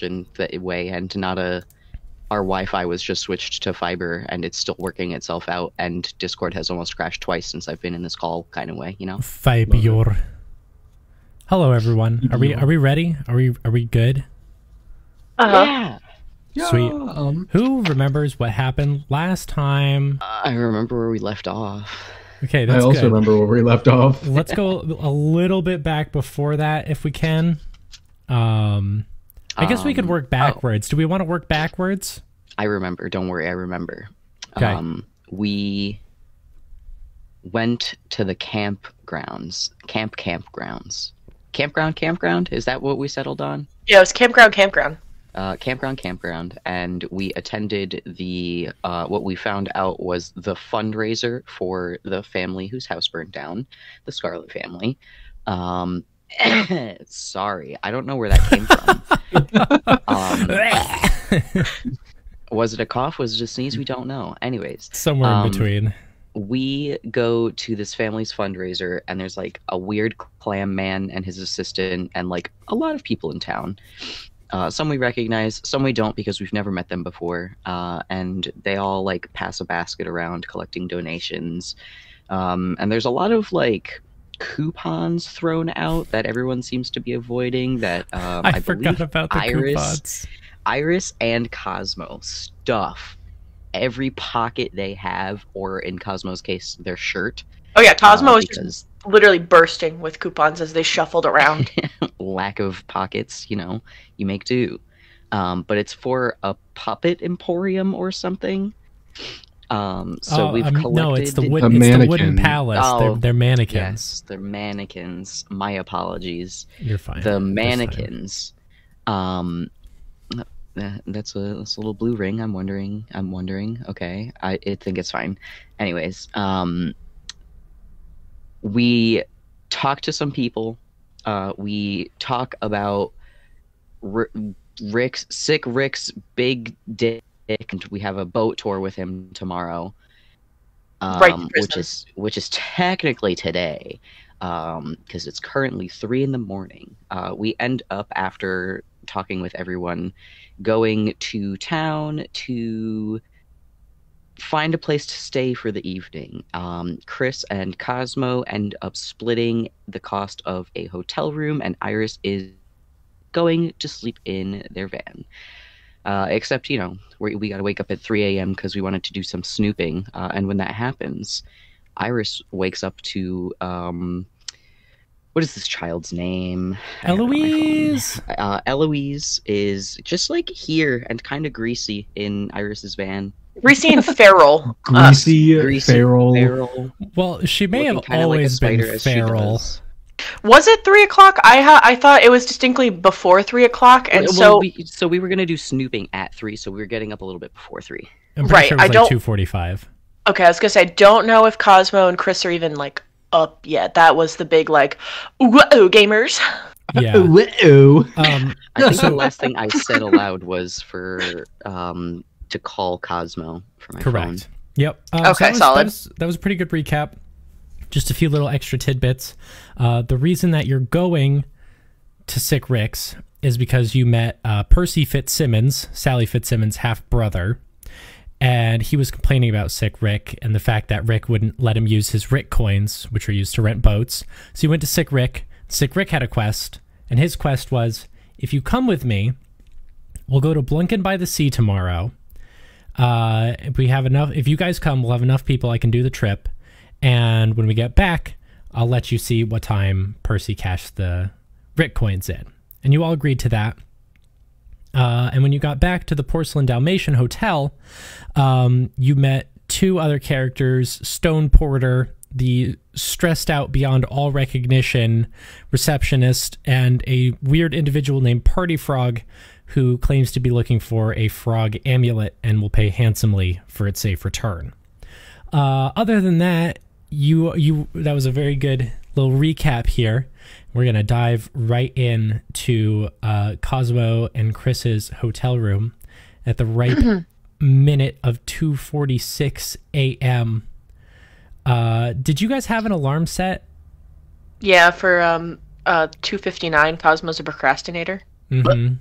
that way and not a our Wi-Fi was just switched to fiber and it's still working itself out and Discord has almost crashed twice since I've been in this call kind of way, you know. Fiber. Hello everyone. Are we are we ready? Are we are we good? Uh-huh. Yeah. Sweet. Um, Who remembers what happened last time? I remember where we left off. Okay, that's I also good. remember where we left off. Let's go a little bit back before that if we can. Um I guess we could Um, work backwards. Do we want to work backwards? I remember. Don't worry, I remember. Okay. Um, we went to the campgrounds. Camp campgrounds. Campground campground? Is that what we settled on? Yeah, it was campground, campground. Uh, campground campground, and we attended the uh, what we found out was the fundraiser for the family whose house burned down, the Scarlet family. Um, sorry, I don't know where that came from. um, was it a cough? Was it a sneeze? We don't know. Anyways, Somewhere Um, in between. we go to this family's fundraiser and there's like a weird clam man and his assistant and like a lot of people in town uh, some we recognize some we don't because we've never met them before uh, and they all like pass a basket around collecting donations um, and there's a lot of like coupons thrown out that everyone seems to be avoiding that um, I, I, forgot believe about the Iris coupons. Iris and Cosmo stuff every pocket they have, or in Cosmo's case, their shirt. Oh yeah, Cosmo uh, was just because literally bursting with coupons as they shuffled around. lack of pockets, you know, you make do. Um, but it's for a puppet emporium or something. Um, so Oh, we've um, collected. no, it's the wood. A It's the wooden mannequin. palace. They're, Oh, they're mannequins. Yes, they're mannequins. My apologies. You're fine. the That's fine. mannequins. Um, that's a that's a little blue ring. I'm wondering. I'm wondering. Okay, I, I think it's fine. Anyways, um, we talk to some people. Uh, we talk about R- Rick's sick Rick's big dick, and we have a boat tour with him tomorrow. Um, Right which is which is technically today because it's currently three in the morning. Uh, we end up after talking with everyone, going to town to find a place to stay for the evening. Um, Chrys and Cosmo end up splitting the cost of a hotel room, and Iris is going to sleep in their van. Uh, except, you know, we, we got to wake up at 3 a.m. because we wanted to do some snooping. Uh, and when that happens, Iris wakes up to um, what is this child's name? I have it on my phone. Eloise. Uh, Eloise is just like here and kind of greasy in Iris's van. Greasy and feral. Uh, Greasy, Greasy, feral. feral, Well, she may have looking kinda like always been spider as she feral. Does. was it three o'clock? I ha- I thought it was distinctly before three o'clock, and Well, so we, so we were gonna do snooping at three, so we were getting up a little bit before three. I'm pretty Right, sure it was I like don't- 245. okay. I was gonna say I don't know if Cosmo and Chrys are even like up yet. That was the big like, whoa, gamers. Yeah. Whoa. Um, I think So- the last thing I said aloud was for um to call Cosmo for my phone. correct. Yep. Um, so Okay, that was, solid. That was, that was a pretty good recap. Just a few little extra tidbits. Uh, the reason that you're going to Sick Rick's is because you met uh, Percy Fitzsimmons, Sally Fitzsimmons' half brother, and he was complaining about Sick Rick and the fact that Rick wouldn't let him use his Rick coins, which are used to rent boats. So he went to Sick Rick. Sick Rick had a quest, and his quest was if you come with me, we'll go to Blinken by the Sea tomorrow. Uh, if we have enough, if you guys come, we'll have enough people. I can do the trip, and when we get back, I'll let you see what time Percy cashed the Rick coins in. And you all agreed to that. Uh, and when you got back to the Porcelain Dalmatian Hotel, um, you met two other characters Stone Porter, the stressed out beyond all recognition receptionist, and a weird individual named Party Frog who claims to be looking for a frog amulet and will pay handsomely for its safe return. Uh, other than that, you you that was a very good little recap here. We're gonna dive right in to uh, Cosmo and Chrys's hotel room at the right minute of 2:46 a.m. Uh, did you guys have an alarm set? Yeah, for um uh two fifty nine. Cosmo's a procrastinator. hmm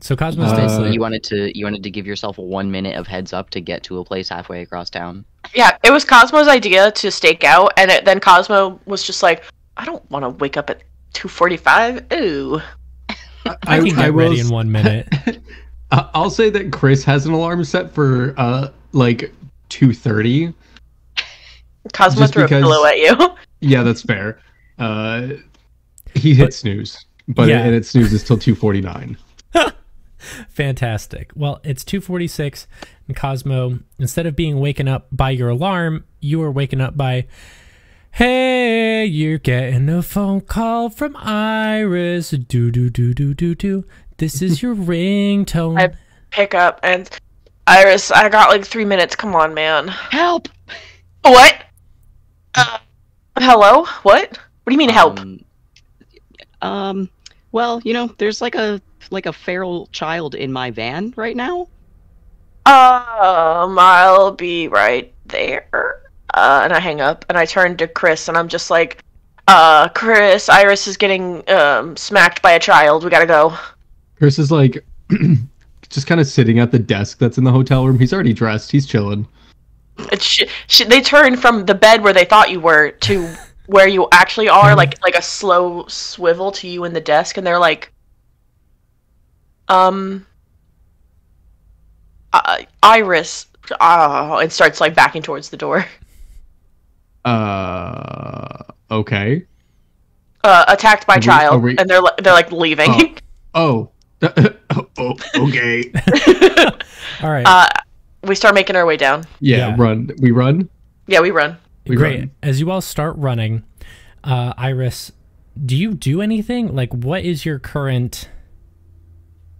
So Cosmos Uh, stays you wanted to you wanted to give yourself one minute of heads up to get to a place halfway across town. Yeah, it was Cosmo's idea to stake out, and it, then Cosmo was just like, "I don't want to wake up at two forty-five. Ooh." I, can get will ready s- in one minute. I- I'll say that Chrys has an alarm set for uh like two thirty. Cosmo Just threw because- a pillow at you. Yeah, that's fair. Uh, he hit But- snooze, but Yeah. and it snoozes till two forty nine. Fantastic. Well, it's 2:46 and Cosmo, instead of being waken up by your alarm, you are waken up by Hey, you're getting a phone call from Iris. Do do do do do do. This is your ringtone. I pick up and Iris, I got like three minutes. Come on, man. Help! What? Uh, hello? What? What do you mean help? Um, um, well, you know, there's like a like a feral child in my van right now. Um, I'll be right there. Uh, and I hang up and I turn to Chrys and I'm just like, uh, Chrys, Iris is getting um smacked by a child. We gotta go. Chrys is like just kind of sitting at the desk that's in the hotel room. He's already dressed. He's chilling. It's sh- sh- they turn from the bed where they thought you were to where you actually are, like like a slow swivel to you in the desk, and they're like, um, uh, Iris, uh, and starts like backing towards the door. Uh, okay. Uh, attacked by Are we- child, are we- and they're li- they're like leaving. Oh. oh, okay. All right. uh, we start making our way down. Yeah, Yeah. run. We run. Yeah, we run. We Great. run. As you all start running, uh, Iris, do you do anything? Like, what is your current?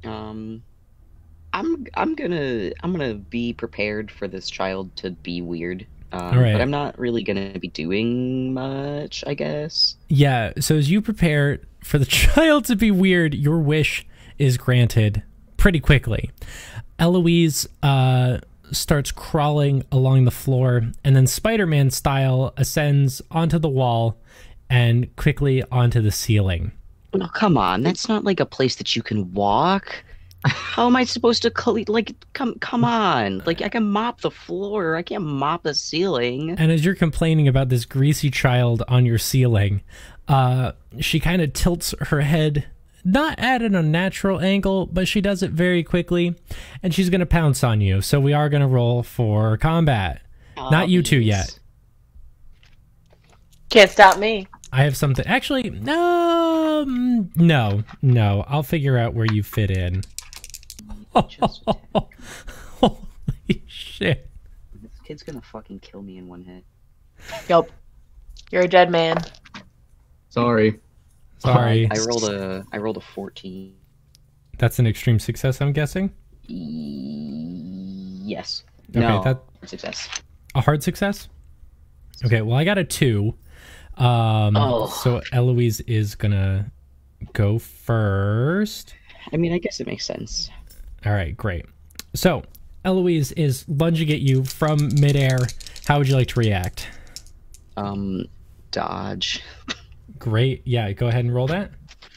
Um, I'm I'm gonna I'm gonna be prepared for this child to be weird. Um. But I'm not really gonna be doing much, I guess. Yeah. So as you prepare for the child to be weird, your wish is granted pretty quickly. Eloise uh, starts crawling along the floor, and then Spider-Man style ascends onto the wall and quickly onto the ceiling. No, come on, that's not like a place that you can walk. How am I supposed to cle- like come come on? Like I can mop the floor, I can't mop the ceiling. And as you're complaining about this greasy child on your ceiling, uh, she kind of tilts her head, not at an unnatural angle, but she does it very quickly, and she's going to pounce on you. So we are going to roll for combat. Not you two yet. Can't stop me. I have something. Actually, no, mm, no, no. I'll figure out where you fit in. Holy shit. This kid's gonna fucking kill me in one hit. Yup. You're a dead man. Sorry. Sorry. I rolled a I rolled a fourteen. That's an extreme success, I'm guessing. Yes. Okay, no, that- success. A hard success? Okay, well, I got a two. Um, Oh. So Eloise is gonna go first. I mean, I guess it makes sense. All right, great. So Eloise is lunging at you from midair. How would you like to react? Um, dodge. Great. Yeah, go ahead and roll that.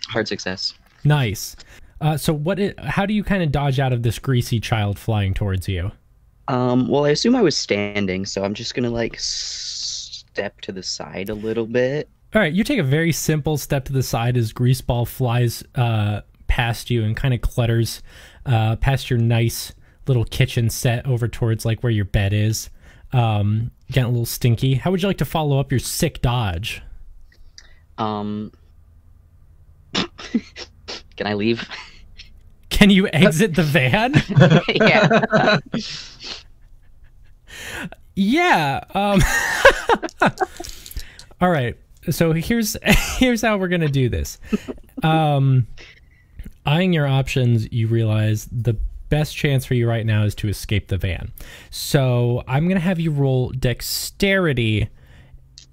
Hard success. Nice. Uh, so what? i how do you kind of dodge out of this greasy child flying towards you? Um, well, I assume I was standing, so I'm just gonna like step to the side a little bit. All right, you take a very simple step to the side as Greaseball flies uh, past you and kind of clutters uh, past your nice little kitchen set over towards like where your bed is. Um, getting a little stinky. How would you like to follow up your sick dodge? Um, can I leave? Can you exit the van? yeah. yeah. Um, all right. So here's here's how we're gonna do this. Um, eyeing your options, you realize the best chance for you right now is to escape the van. So I'm gonna have you roll dexterity,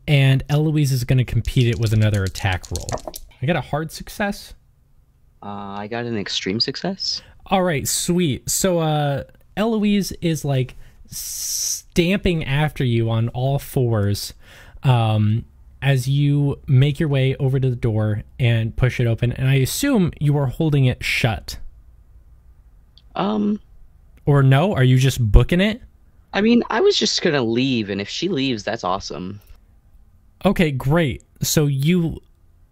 and Eloise is gonna compete it with another attack roll. I got a hard success. Uh, I got an extreme success. All right, sweet. So uh Eloise is like stamping after you on all fours um as you make your way over to the door and push it open and I assume you are holding it shut. Um, Or no? Are you just booking it? I mean, I was just gonna leave, and if she leaves, that's awesome. Okay, great. So you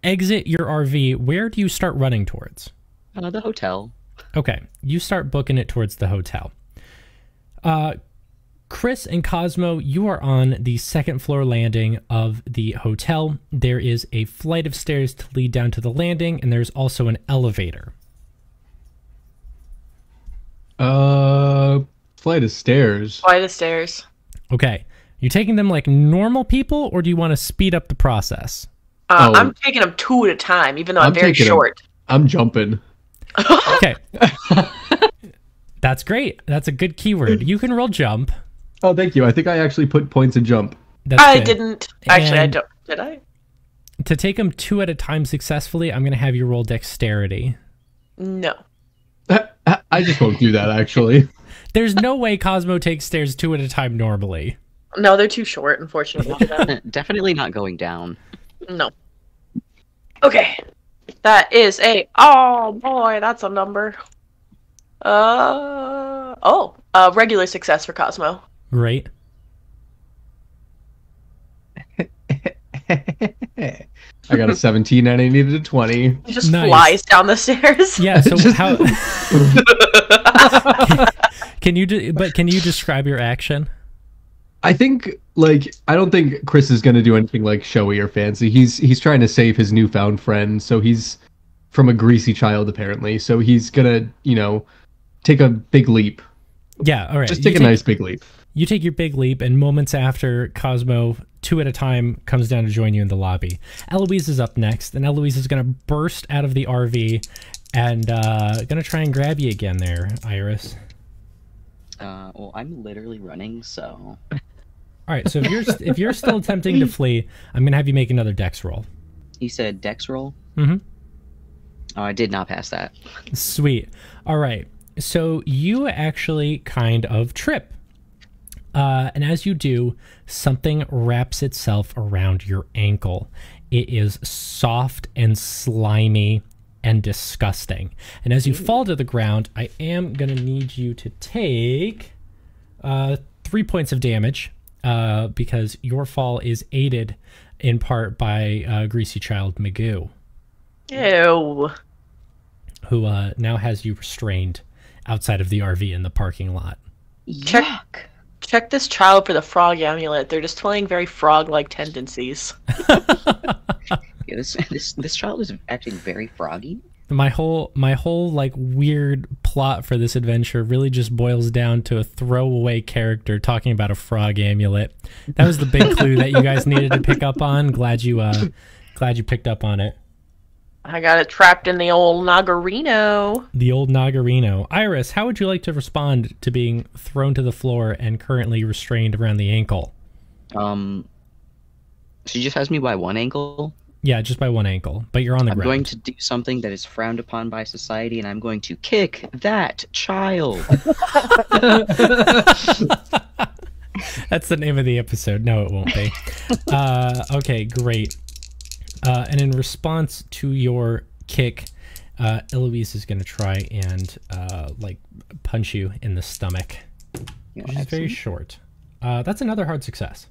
exit your RV. Where do you start running towards? Uh, the hotel. Okay, you start booking it towards the hotel. Uh, Chrys and Cosmo, you are on the second floor landing of the hotel. There is a flight of stairs to lead down to the landing, and there's also an elevator. Uh, flight of stairs. Flight of stairs. Okay, you're taking them like normal people, or do you want to speed up the process? Uh, Oh. I'm taking them two at a time, even though I'm, I'm very short. I'm jumping. Okay, that's great. That's a good keyword. You can roll jump. Oh, thank you. I think I actually put points in jump. That's I good. didn't. Actually, I don't. Did I? To take them two at a time successfully, I'm going to have you roll dexterity. No. I just won't do that actually. There's no way Cosmo takes stairs two at a time normally. No, they're too short, unfortunately. for. Definitely not going down. no. Okay. That is a. Oh boy, that's a number. Uh oh. Uh, regular success for Cosmo. Great. I got a 17 and I needed a 20. He just Nice. flies down the stairs. Yeah. So Just- how? can you? De- but can you describe your action? I think like I don't think Chrys is gonna do anything like showy or fancy. He's he's trying to save his newfound friend, so he's from a greasy child apparently. So he's gonna you know take a big leap. Yeah. All right. Just you take a nice big leap. You take your big leap, and moments after, Cosmo, two at a time, comes down to join you in the lobby. Eloise is up next, and Eloise is going to burst out of the RV and uh, going to try and grab you again there, Iris. Uh, well, I'm literally running, so All right, so if you're if you're still attempting to flee, I'm going to have you make another dex roll. you said dex roll. Mm Mhm. Oh, I did not pass that. Sweet. All right. So you actually kind of trip. Uh, and as you do, something wraps itself around your ankle. It is soft and slimy and disgusting. And as you fall to the ground, I am going to need you to take uh, three points of damage uh, because your fall is aided in part by uh, Greasy Child Magoo Ew. who uh, now has you restrained outside of the RV in the parking lot. Check- Yuck. Check this child for the frog amulet. They're displaying very frog-like tendencies. Yeah, this this this child is acting very froggy. My whole my whole like weird plot for this adventure really just boils down to a throwaway character talking about a frog amulet. That was the big clue that you guys needed to pick up on. Glad you uh glad you picked up on it. I got it trapped in the old Nagarino. The old Nagarino. Iris, how would you like to respond to being thrown to the floor and currently restrained around the ankle? Um, she just has me by one ankle. Yeah, just by one ankle, but you're on the I'm ground. going to do something that is frowned upon by society, and I'm going to kick that child. That's the name of the episode. No, it won't be. uh, okay, great. Uh, and in response to your kick, uh, Eloise is going to try and uh, like punch you in the stomach. You know, Which is very short. Uh, that's another hard success.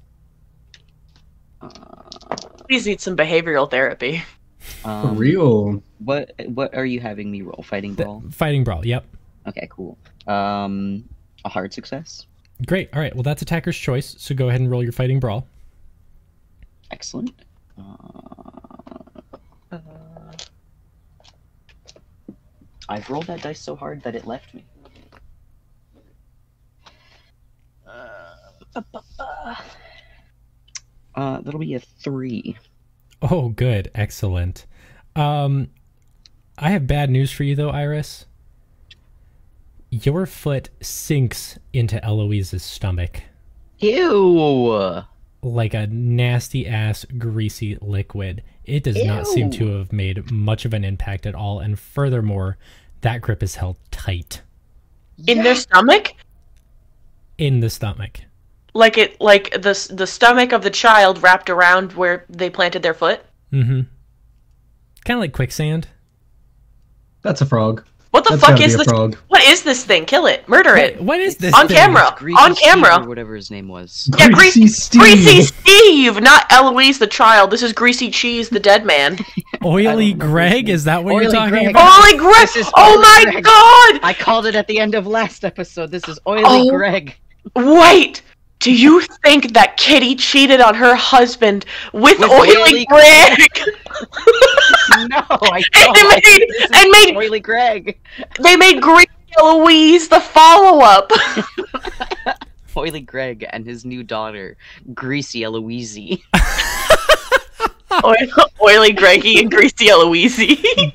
Please need some behavioral therapy. For Um, real. What what are you having me roll? Fighting brawl. Fighting brawl. Yep. Okay, cool. Um, a hard success. Great. All right. Well, that's attacker's choice. So go ahead and roll your fighting brawl. Excellent. Uh, I've rolled that dice so hard that it left me. Uh, that'll be a three. Oh, good. Excellent. Um, I have bad news for you, though, Iris. Your foot sinks into Eloise's stomach Ew. Like a nasty ass greasy liquid. It does not seem to have made much of an impact at all, and furthermore, that grip is held tight In their stomach? in the stomach. Like it like the the stomach of the child wrapped around where they planted their foot? Mm-hmm. Kind of like quicksand. That's a frog. What the That's fuck is this? frog. What is this thing? Kill it. Murder it. what is this On thing? camera. Greasy On Steve camera. or whatever his name was. Yeah, Greasy Greasy Steve. Greasy Steve, not Eloise the child. This is Greasy Cheese, the dead man. Oily Greg? Is that what you're talking Greg. about? Holy Greg! This is Oh Oily my Greg. god! I called it at the end of last episode. This is Oily Oh. Greg. Wait! Do you think that Kitty cheated on her husband with, With Oily, Oily Greg? No, I don't. made- and made- Oily Greg. they made Greasy Eloise the follow-up. Oily Greg and his new daughter, Greasy Eloise. Oily, Oily Greggy and Greasy Eloise.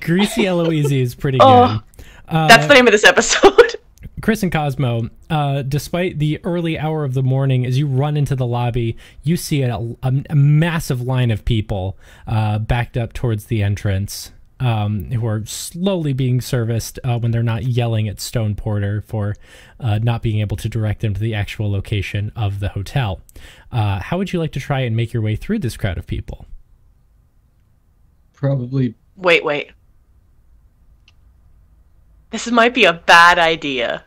Greasy Eloise is pretty good. Oh. Uh, That's the name of this episode. Chrys and Cosmo, uh, despite the early hour of the morning, as you run into the lobby, you see a, a, a massive line of people uh, backed up towards the entrance um, who are slowly being serviced uh, when they're not yelling at Stone Porter for uh, not being able to direct them to the actual location of the hotel. Uh, how would you like to try and make your way through this crowd of people? Probably. Wait, wait. This might be a bad idea.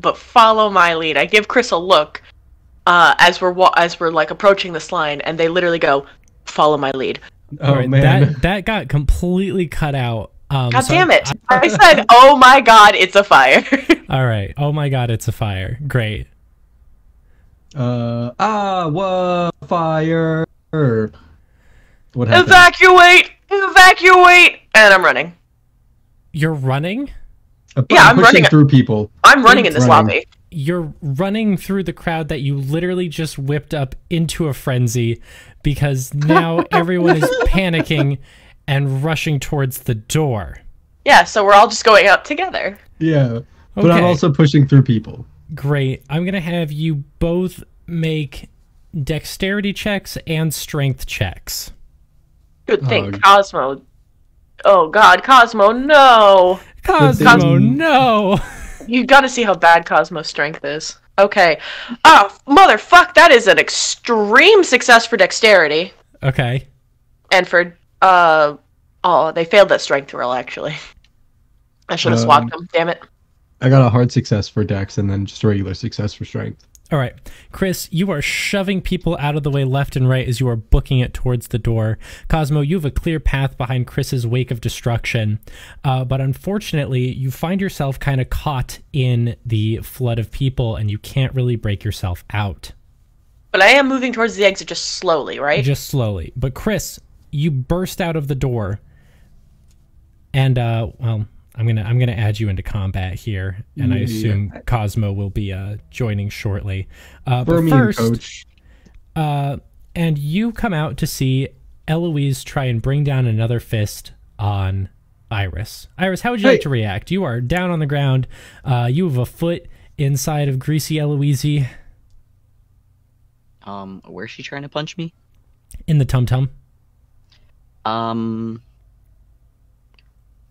But follow my lead. I give Chrys a look uh, as we're wa- as we're like approaching this line, and they literally go, "Follow my lead." Oh Alright, man. that that got completely cut out. Um, God so damn it! I- I said, "Oh my God, it's a fire." all right. Oh my God, it's a fire. Great. Uh ah what fire. What happened? evacuate! Evacuate! And I'm running. You're running. I'm Yeah, I'm running- through people. I'm running in this Running. lobby. you're running through the crowd that you literally just whipped up into a frenzy because now everyone is panicking and rushing towards the door. Yeah, so we're all just going out together. Yeah. But I'm also pushing through people. Great. I'm going to have you both make dexterity checks and strength checks. Good thing Oh. Cosmo. Oh God, Cosmo, no! Cosmo, no. You gotta see how bad Cosmo's strength is. Okay. Oh, motherfuck, that is an extreme success for dexterity. Okay. And for, uh, oh, they failed that strength roll, actually. I should have Um, swapped them, damn it. I got a hard success for dex and then just a regular success for strength. All right. Chrys, you are shoving people out of the way left and right as you are booking it towards the door. Cosmo, you have a clear path behind Chrys's wake of destruction. Uh, but unfortunately, you find yourself kind of caught in the flood of people and you can't really break yourself out. But I am moving towards the exit just slowly, right? Just slowly. But Chrys, you burst out of the door. And uh well, I'm gonna I'm gonna add you into combat here, and I Yeah. assume Cosmo will be uh joining shortly. Uh, For but me first, and coach. uh, and you come out to see Eloise try and bring down another fist on Iris. Iris, how would you Hey. like to react? You are down on the ground. Uh, you have a foot inside of Greasy Eloise Um, where's she trying to punch me? in the tum tum. Um, are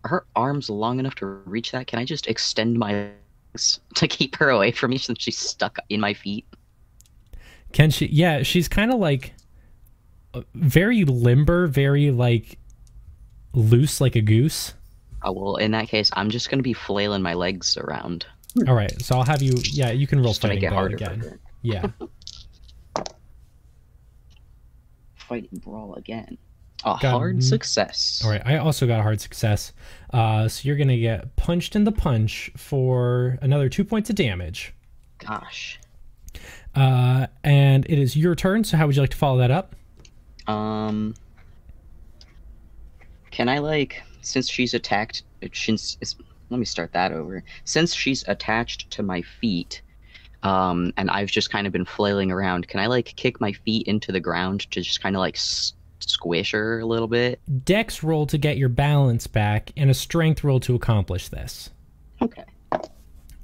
her arms long enough to reach that? Can I just extend my legs to keep her away from me since she's stuck in my feet? Can she? Yeah, she's kind of like uh, very limber, very like loose, like a goose. Oh, well, in that case, I'm just gonna be flailing my legs around All right, so I'll have you. Yeah, you can roll just to make fighting it bow harder. for again. Yeah. Fighting brawl again. A Got hard success. All right, I also got a hard success. Uh, so you're gonna get punched in the punch for another two points of damage. Gosh. Uh, and it is your turn. So how would you like to follow that up? Um. Can I like since she's attacked? Since it's, let me start that over. Since she's attached to my feet, um, and I've just kind of been flailing around. Can I like kick my feet into the ground to just kind of like s- squish her a little bit? Dex roll to get your balance back, and a strength roll to accomplish this. Okay.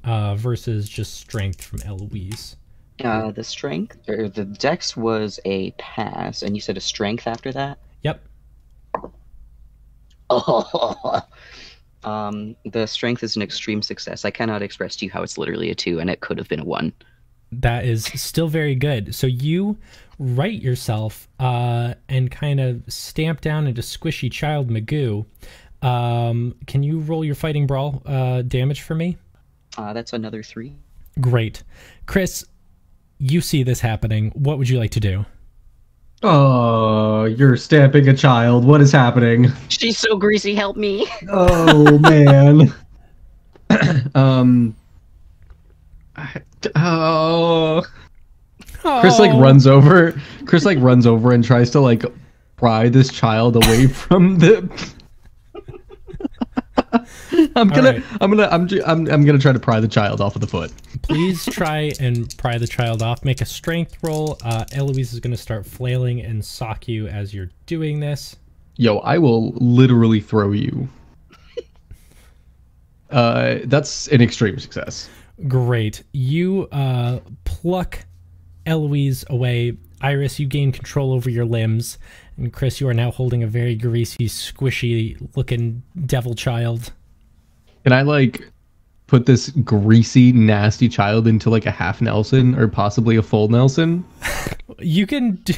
Uh, versus just strength from Eloise. Uh, the strength or the dex was a pass, and you said a strength after that. Yep. Oh. Um, the strength is an extreme success. I cannot express to you how it's literally a two, and it could have been a one. That is still very good. So you right yourself uh, and kind of stamp down into squishy child Magoo. Um, can you roll your fighting brawl uh, damage for me? Uh, that's another three. Great, Chrys. You see this happening. What would you like to do? Oh, you're stamping a child. What is happening? She's so greasy. Help me. Oh man. um. I- Oh. Chrys like runs over. Chrys like runs over and tries to like pry this child away from the. I'm gonna, right. I'm gonna, I'm, I'm, I'm gonna try to pry the child off of the foot. Please try and pry the child off. Make a strength roll. Uh, Eloise is going to start flailing and sock you as you're doing this. Yo, I will literally throw you. Uh, that's an extreme success. Great. You uh, pluck Eloise away. Iris, you gain control over your limbs. And Chrys, you are now holding a very greasy, squishy looking devil child. Can I like put this greasy, nasty child into like a half Nelson or possibly a full Nelson? You can. d-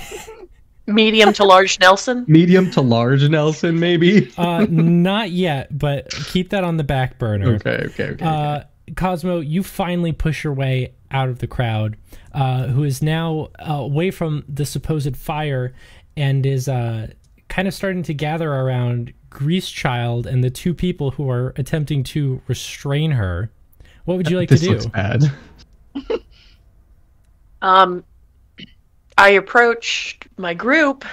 Medium to large Nelson. Medium to large Nelson, maybe? Uh, not yet, but keep that on the back burner. Okay, okay, okay. Uh, Cosmo, you finally push your way out of the crowd, uh, who is now uh, away from the supposed fire and is uh, kind of starting to gather around Grease Child and the two people who are attempting to restrain her. What would you like this to do? looks bad. Um, I approach my group,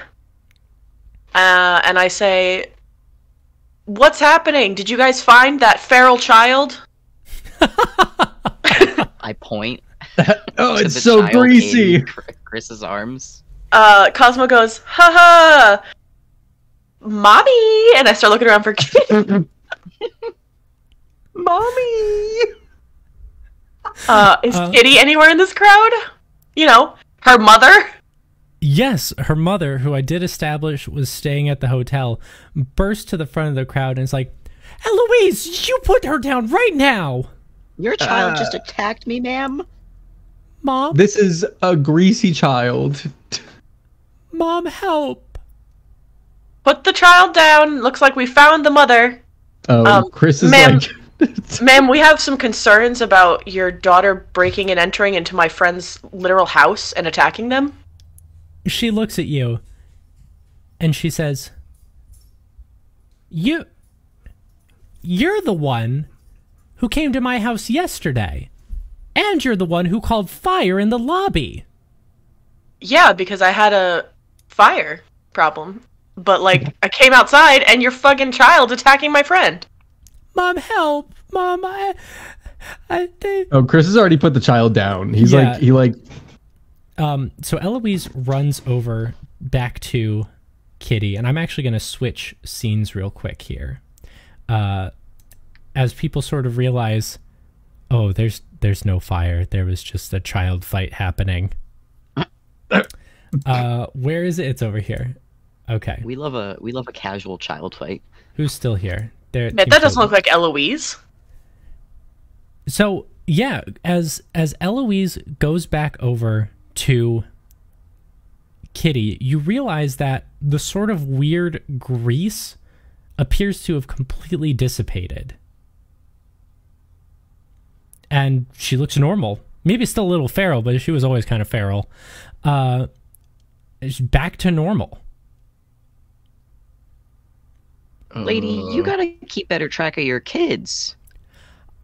uh, and I say, "What's happening? Did you guys find that feral child?" I point. Oh, it's so greasy. Chrys's arms. Uh, Cosmo goes, "Ha ha, mommy!" And I start looking around for Kitty. Mommy! Uh, is Uh, Kitty anywhere in this crowd? You know, her mother. Yes, her mother, who I did establish was staying at the hotel, burst to the front of the crowd and is like, Eloise, you put her down right now! Your child Uh, just attacked me, ma'am. Mom, This is a greasy child. mom, help! Put the child down. Looks like we found the mother. Oh, Um, Chrys is ma'am. like. Ma'am, we have some concerns about your daughter breaking and entering into my friend's literal house and attacking them. She looks at you and she says, You. You're the one who came to my house yesterday. And you're the one who called fire in the lobby. Yeah, because I had a fire problem. But, like, I came outside and your fucking child attacking my friend. Mom, help! Mom, I. I they, oh, Chrys has already put the child down. He's Yeah. like, he like, Um, so Eloise runs over back to Kitty, and I'm actually going to switch scenes real quick here. Uh, as people sort of realize, oh, there's there's no fire. There was just a child fight happening. uh, where is it? It's over here. Okay, We love a we love a casual child fight. who's still here? There. Man, that doesn't look like Eloise. So yeah, as as Eloise goes back over to Kitty, you realize that the sort of weird grease appears to have completely dissipated. And she looks normal. Maybe still a little feral, but she was always kind of feral. Uh, she's back to normal. Lady, uh, you gotta keep better track of your kids.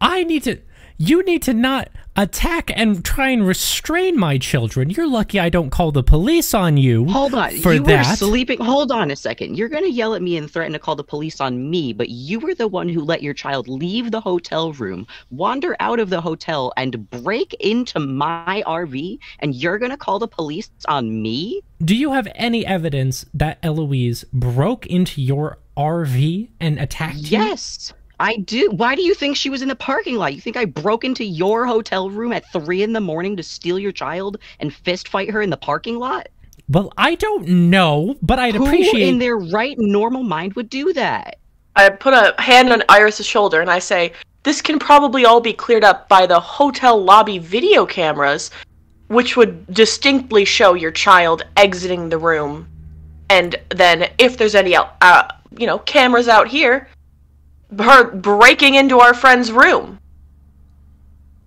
I need to. You need to not attack and try and restrain my children. You're lucky I don't call the police on you. Hold on, For you that- were sleeping. Hold on a second. You're gonna yell at me and threaten to call the police on me, but you were the one who let your child leave the hotel room, wander out of the hotel, and break into my RV, and you're gonna call the police on me? Do you have any evidence that Eloise broke into your RV and attacked you? Yes, I do. Why do you think she was in the parking lot? You think I broke into your hotel room at three in the morning to steal your child and fist fight her in the parking lot? Well, I don't know, but I'd Who appreciate. in their right normal mind would do that? I put a hand on Iris's shoulder and I say, "This can probably all be cleared up by the hotel lobby video cameras, which would distinctly show your child exiting the room. And then, if there's any, uh, you know, cameras out here, her breaking into our friend's room,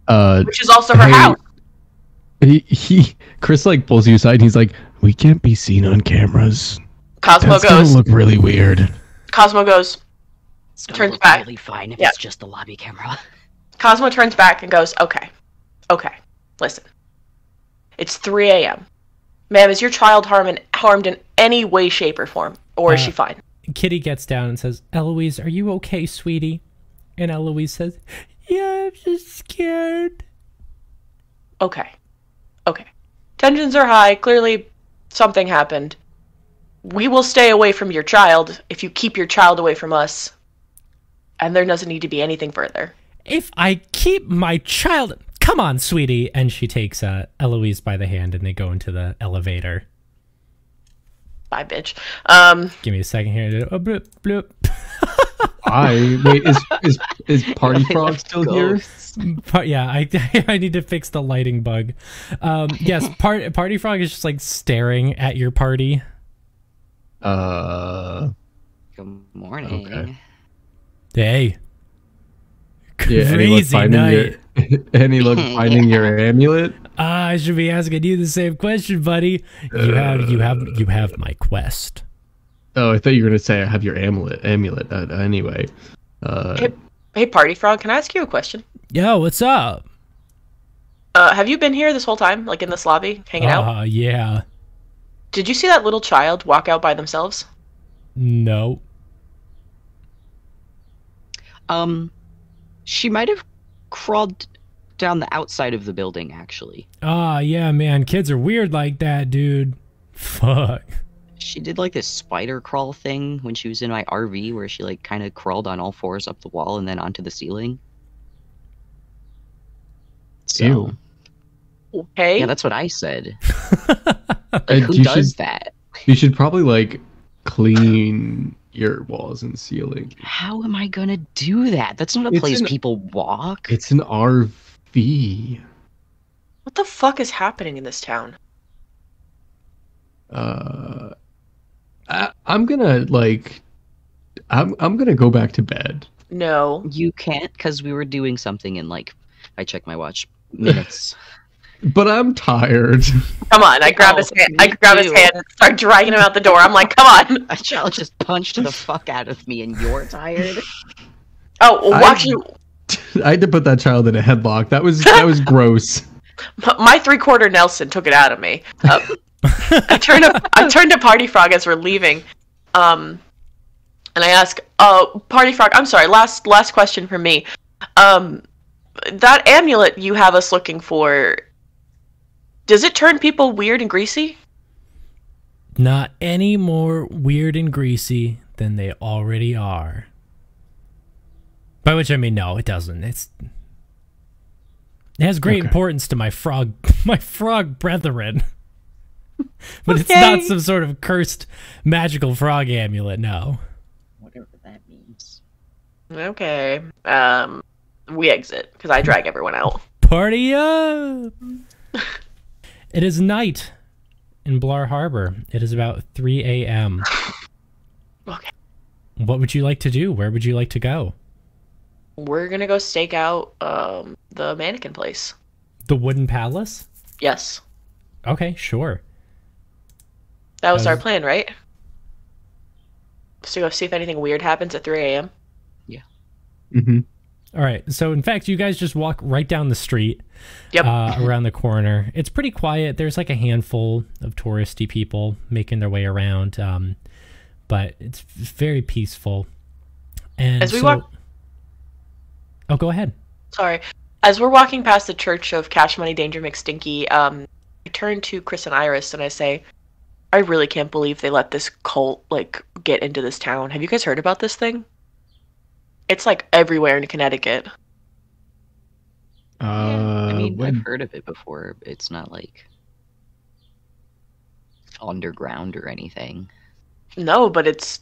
Uh, which is also her Hey, house. he, he Chrys like pulls you aside. And he's like, "We can't be seen on cameras. Cosmo That's gonna goes. look really weird." Cosmo goes. It's gonna Turns look back. really fine if Yeah. it's just the lobby camera. Cosmo turns back and goes, "Okay, okay, listen. It's 3 a.m. Ma'am, is your child harm in, harmed in any way, shape, or form, or is Uh, she fine?" Kitty gets down and says, Eloise, are you okay, sweetie? And Eloise says, Yeah, I'm just scared. Okay, okay. Tensions are high. Clearly, something happened. We will stay away from your child if you keep your child away from us. And there doesn't need to be anything further. If I keep my child. Come on, sweetie. And she takes uh, Eloise by the hand and they go into the elevator. Bye, bitch. Um, Give me a second here. Oh, bloop, bloop. I wait. Is is is Party They Frog left still here? ghosts. But yeah, I I need to fix the lighting bug. Um, yes, part, Party Frog is just like staring at your party. Uh, Good morning. Okay. Hey. yeah. Any luck Crazy finding night. your any luck finding your amulet? Ah, I should be asking you the same question, buddy. You have you have you have my quest. Oh, I thought you were gonna say I have your amulet. Amulet. Uh, anyway. Uh, hey, hey, Party Frog, can I ask you a question? Yo, what's up? Uh, have you been here this whole time, like in this lobby, hanging out? Ah, yeah. Did you see that little child walk out by themselves? No. Um, she might have crawled down the outside of the building, actually. Ah, yeah, man. Kids are weird like that, dude. Fuck. She did like this spider crawl thing when she was in my RV, where she like kind of crawled on all fours up the wall and then onto the ceiling. So, Ew. Okay. yeah, that's what I said. uh, Like, who you does should that? you should probably like clean your walls and ceiling. How am I gonna do that? That's not a It's place an- people walk. It's an RV. What the fuck is happening in this town? Uh, I, I'm gonna like, I'm I'm gonna go back to bed. No. You can't because we were doing something in like I checked my watch minutes. But I'm tired. Come on. I grab his Oh, hand. I me grab his hand and start dragging him out the door. I'm like, come on. a child just punched the fuck out of me, and you're tired. Oh, well, I- watch you. I had to put that child in a headlock. That was that was gross. My three quarter Nelson took it out of me. Uh, I turned to I turned to Party Frog as we're leaving, um, and I ask, "Oh, Party Frog, I'm sorry. Last last question for me. Um, that amulet you have us looking for. Does it turn people weird and greasy? Not any more weird and greasy than they already are. By which I mean no, it doesn't. It's it has great Okay. importance to my frog my frog brethren. but it's not some sort of cursed magical frog amulet, no. Whatever that means. Okay. Um, we exit because I drag everyone out. Party up! it is night in Blar Harbor. It is about 3 a.m. Okay. What would you like to do? Where would you like to go? We're gonna go stake out um the mannequin place. The Wooden Palace? Yes, Okay, sure. that was our plan, right? So go see if anything weird happens at 3 a.m. Yeah. Mm-hmm. All right. So, in fact, you guys just walk right down the street Yep. uh, around the corner. It's pretty quiet. There's like a handful of touristy people making their way around, um, but it's very peaceful. And As we so, walk- oh, go ahead. Sorry. As we're walking past the Church of Cash Money Danger McStinky, um, I turn to Chrys and Iris and I say, I really can't believe they let this cult, like, get into this town. Have you guys heard about this thing? It's, like, everywhere in Connecticut. Uh, I mean, when- I've heard of it before. It's not like underground or anything. No, but it's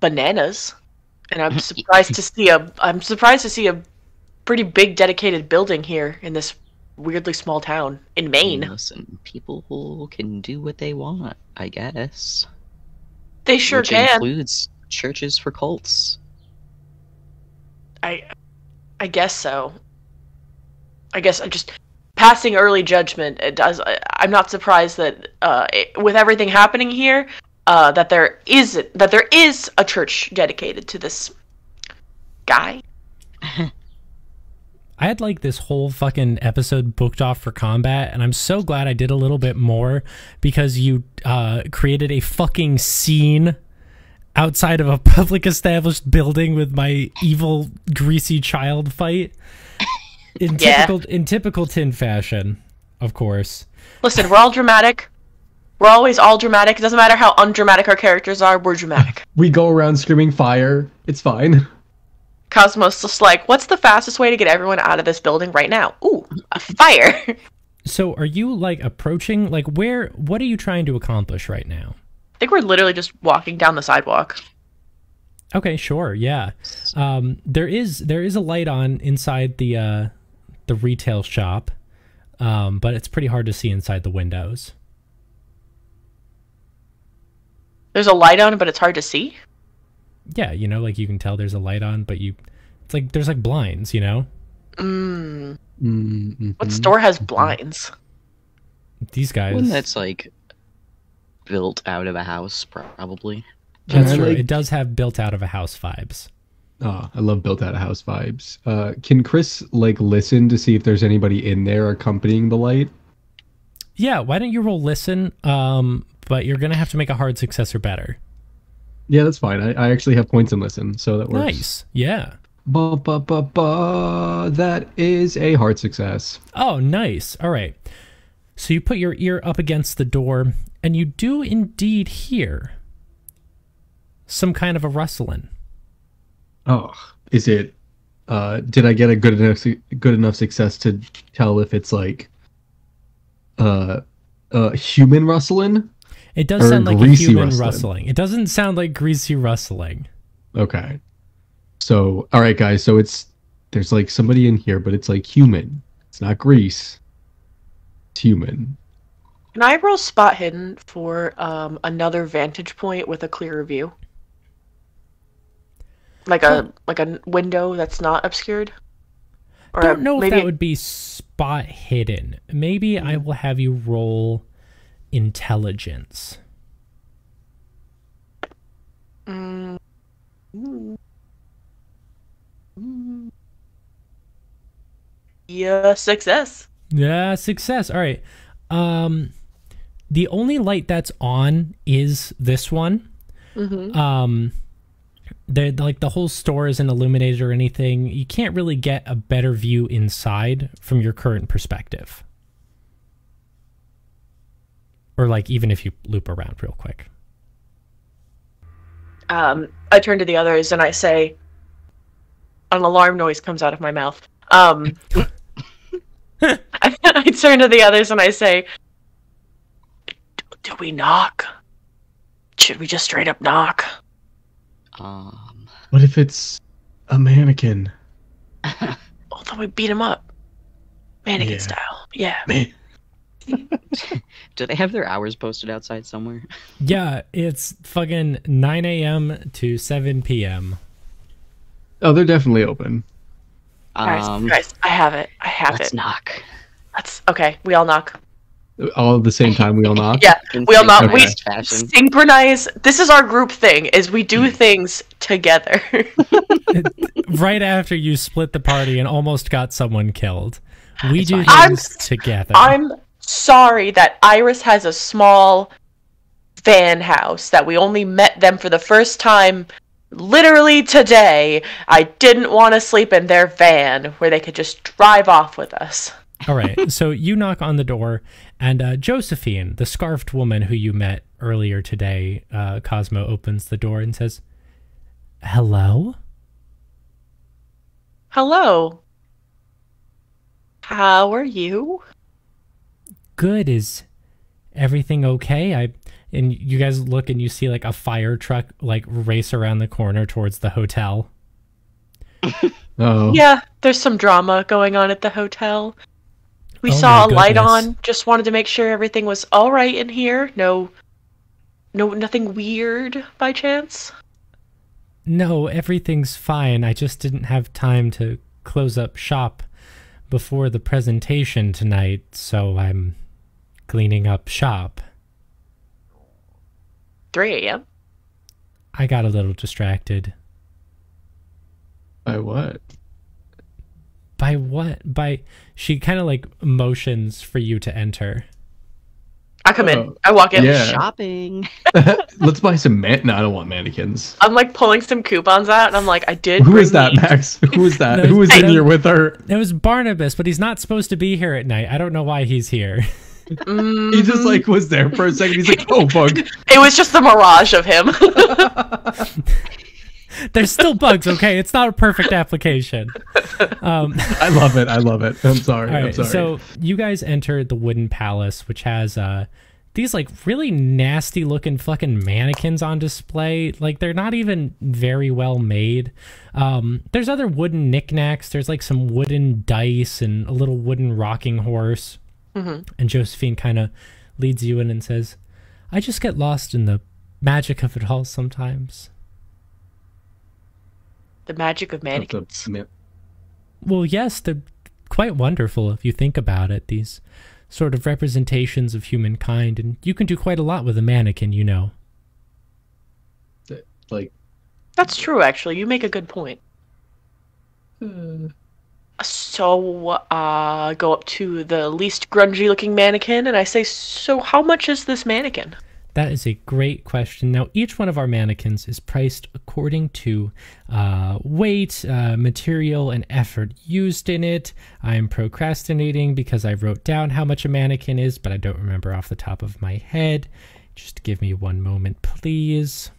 bananas. And I'm surprised to see a I'm surprised to see a pretty big dedicated building here in this weirdly small town in Maine. Listen, people can do what they want, I guess. They sure which can. includes churches for cults. I, I guess so. I guess I'm just passing early judgment. It does. I, I'm not surprised that uh, it, with everything happening here, uh, that there is that there is a church dedicated to this guy. I had like this whole fucking episode booked off for combat, and I'm so glad I did a little bit more because you uh, created a fucking scene outside of a public established building with my evil greasy child fight in Yeah. typical in typical tin fashion, of course. Listen, we're all dramatic. We're always all dramatic. It doesn't matter how undramatic our characters are. We're dramatic. We go around screaming fire. It's fine. Cosmo's just like, what's the fastest way to get everyone out of this building right now? Ooh, a fire. So are you like approaching like where what are you trying to accomplish right now? I think we're literally just walking down the sidewalk. Okay, sure, yeah. Um, there is there is a light on inside the uh, the retail shop, um, but it's pretty hard to see inside the windows. There's a light on, but it's hard to see. Yeah, you know, like you can tell there's a light on, but you it's like there's like blinds, you know. Mm. Mm-hmm. What store has blinds? These guys. One that's like built out of a house, probably. that's Can true. like- It does have built out of a house vibes. Oh, I love built out of house vibes. Uh, can Chrys like listen to see if there's anybody in there accompanying the light? Yeah, why don't you roll listen? Um, but you're gonna have to make a hard success or better. Yeah, that's fine. I, I actually have points in listen, so that works. Nice. Yeah. Ba, ba, ba, ba. That is a hard success. Oh, nice. All right. So you put your ear up against the door, and you do indeed hear some kind of a rustling. Oh, is it? Uh, did I get a good enough good enough success to tell if it's like uh, uh human rustling? It does Or sound like a greasy human rustling. rustling. It doesn't sound like greasy rustling. Okay. So, all right, guys. So it's there's like somebody in here, but it's like human. It's not grease. It's human. Can I roll spot hidden for um, another vantage point with a clearer view? Like a like a window that's not obscured. Or Don't know if maybe that would be spot hidden. Maybe I will have you roll intelligence. Mm. Yeah, success. Yeah, success. All right. Um, the only light that's on is this one. Mm-hmm. Um, the like the whole store isn't illuminated or anything. You can't really get a better view inside from your current perspective. Or like even if you loop around real quick. Um, I turn to the others and I say, an alarm noise comes out of my mouth. Um, I, I turn to the others and I say, "Do we knock? Should we just straight up knock?" Um, What if it's a mannequin? Well, then we beat him up, mannequin Yeah. style. Yeah. Man. do they have their hours posted outside somewhere? Yeah, it's fucking 9 a.m. to 7 p.m. Oh, they're definitely open. Guys, Um, guys, I have it. I have let's it. knock. Let's okay. We all knock. All at the same time, we all knock. Yeah, In we all knock. We synchronized fashion. synchronize. This is our group thing. Is we do things together. right after you split the party and almost got someone killed. We do fine. things together. I'm sorry that Iris has a small van house that we only met them for the first time literally today. I didn't want to sleep in their van where they could just drive off with us. All right. So you knock on the door, and uh, Josephine, the scarfed woman who you met earlier today, uh, Cosmo opens the door and says, Hello? Hello. How are you? Good. Is everything okay? I. And you guys look and you see like a fire truck like race around the corner towards the hotel. Oh. Yeah, there's some drama going on at the hotel. We Oh saw a my light on. Just wanted to make sure everything was all right in here. No, no, nothing weird by chance. No, everything's fine. I just didn't have time to close up shop before the presentation tonight, so I'm cleaning up shop. 3 a.m. I got a little distracted. By what? By what? By she kind of like motions for you to enter. I come in. Oh, I walk in. yeah. Shopping. Let's buy some man. No, I don't want mannequins. I'm like pulling some coupons out, and I'm like, I did. Who bring is that, these. Max? Who is that? No, Who is in here with her? It was Barnabas, but he's not supposed to be here at night. I don't know why he's here. He just like was there for a second. He's like, oh bug. it was just the mirage of him. There's still bugs, okay? It's not a perfect application. Um, I love it. I love it. I'm sorry. all I'm sorry. so you guys enter the wooden palace, which has uh, these like really nasty looking fucking mannequins on display. Like they're not even very well made. Um, there's other wooden knickknacks. There's like some wooden dice and a little wooden rocking horse. And Josephine kind of leads you in and says, "I just get lost in the magic of it all sometimes." the magic of That's mannequins. a- man- Well, yes, they're quite wonderful if you think about it. These sort of representations of humankind, and you can do quite a lot with a mannequin, you know. like That's true, actually. You make a good point. uh, So, uh, go up to the least grungy looking mannequin, and I say, So, how much is this mannequin? That is a great question. Now, each one of our mannequins is priced according to uh, weight, uh, material, and effort used in it. I am procrastinating because I wrote down how much a mannequin is, but I don't remember off the top of my head. Just give me one moment, please.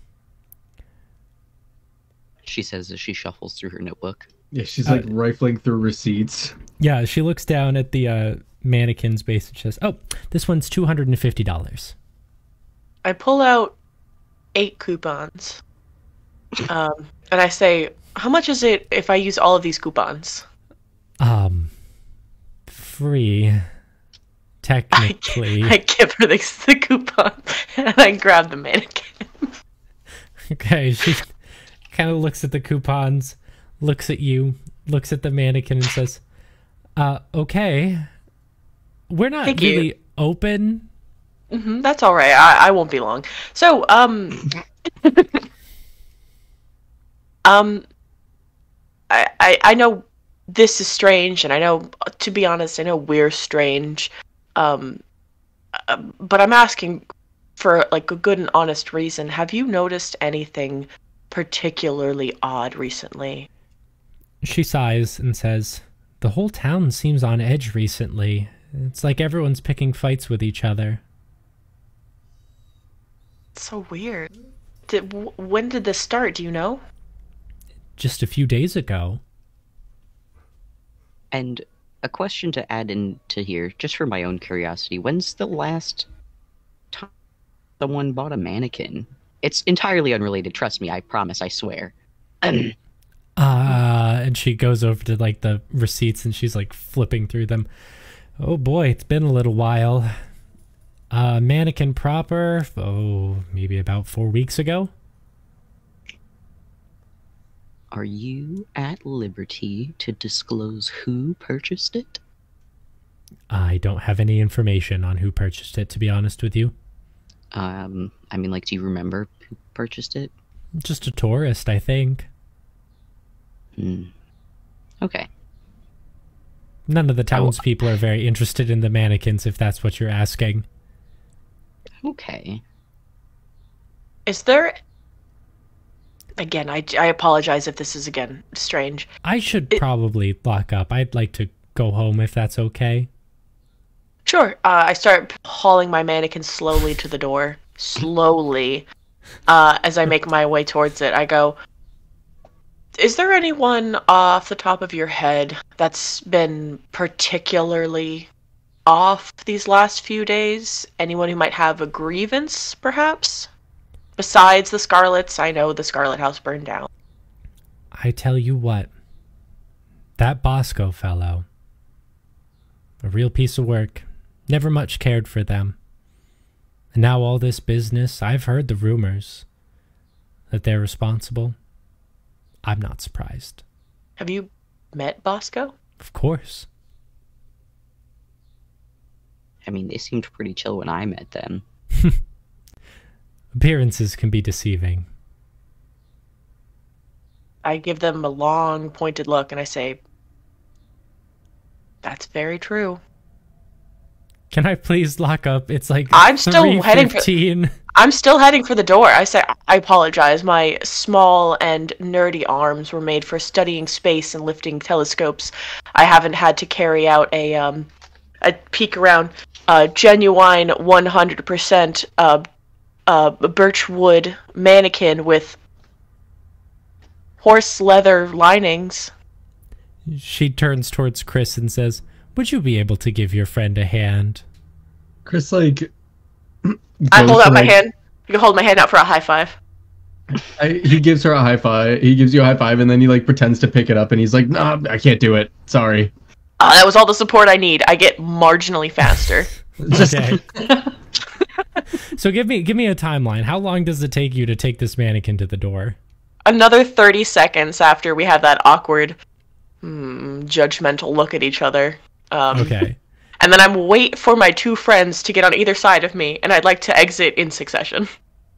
She says as she shuffles through her notebook. Yeah, she's Uh, like rifling through receipts. Yeah, she looks down at the uh, mannequin's base and says, "Oh, this one's two hundred and fifty dollars." I pull out eight coupons. Um, and I say, How much is it if I use all of these coupons? Um, free, I, technically. I give her the, the coupon, and I grab the mannequin. Okay, she kind of looks at the coupons, looks at you, looks at the mannequin, and says, "Uh, okay, we're not Thank you. really open." hmm that's all right. I, I won't be long. So, um, um, I, I I know this is strange, and I know, to be honest, I know we're strange. Um, uh, but I'm asking for like a good and honest reason. Have you noticed anything particularly odd recently? She sighs and says, "The whole town seems on edge recently. It's like everyone's picking fights with each other." It's so weird. Did, w- when did this start? Do you know? Just a few days ago, And a question to add into here, just for my own curiosity, when's the last time someone bought a mannequin? It's entirely unrelated, trust me, I promise, I swear. Uh, and she goes over to like the receipts and she's like flipping through them. Oh boy, it's been a little while. Uh, mannequin proper. Oh, maybe about four weeks ago. Are you at liberty to disclose who purchased it? I don't have any information on who purchased it, to be honest with you. Um, I mean, like, do you remember who purchased it? Just a tourist, I think. Hmm. Okay. None of the townspeople are very interested in the mannequins, if that's what you're asking. Okay. Is there? Again, I, I apologize if this is again strange. I should It- probably lock up. I'd like to go home if that's okay. Sure. Uh, I start hauling my mannequin slowly to the door. Slowly. Uh, as I make my way towards it, I go, Is there anyone off the top of your head that's been particularly off these last few days? Anyone who might have a grievance, perhaps? Besides the Scarlets, I know the Scarlet House burned down. I tell you what, that Bosco fellow, a real piece of work, never much cared for them. And now all this business, I've heard the rumors that they're responsible. I'm not surprised. Have you met Bosco? Of course. I mean, they seemed pretty chill when I met them. Appearances can be deceiving. I give them a long, pointed look and I say, That's very true. Can I please lock up? It's like I'm still heading for- 3:15. I'm still heading for the door. I say, I apologize. My small and nerdy arms were made for studying space and lifting telescopes. I haven't had to carry out a um, a peek around a genuine 100% uh, uh, birchwood mannequin with horse leather linings. She turns towards Chrys and says, "Would you be able to give your friend a hand?" Chrys like I hold out my like- hand. You can hold my hand out for a high five. I, he gives her a high five. He gives you a high five, and then he like pretends to pick it up, and he's like, "Nah, I can't do it. Sorry." Uh, that was all the support I need. I get marginally faster. Just- Okay. so give me give me a timeline. How long does it take you to take this mannequin to the door? Another 30 seconds after we have that awkward, hmm, judgmental look at each other. Um, Okay. And then I'm wait for my two friends to get on either side of me, and I'd like to exit in succession.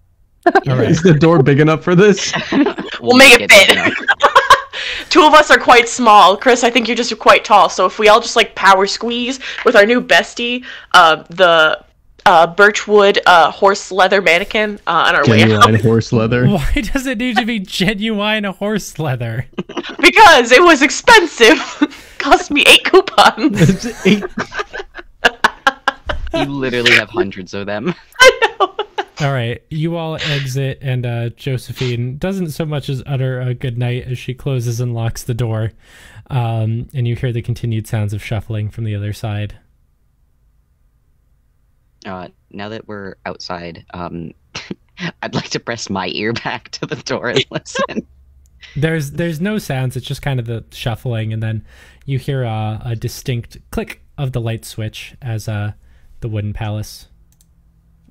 All right. Is the door big enough for this? We'll make it fit. big. Two of us are quite small. Chrys, I think you're just quite tall. So if we all just like power squeeze with our new bestie, uh, the uh, birchwood uh, horse leather mannequin uh, on our way out, Genuine horse leather. Why does it need to be genuine horse leather? because it was expensive. Cost me eight coupons. It's eight- You literally have hundreds of them. I know. All right, you all exit, and uh, Josephine doesn't so much as utter a good night as she closes and locks the door. Um, and you hear the continued sounds of shuffling from the other side. Uh, now that we're outside, um, I'd like to press my ear back to the door and listen. There's there's no sounds. It's just kind of the shuffling, and then you hear uh, a distinct click of the light switch as uh, the wooden palace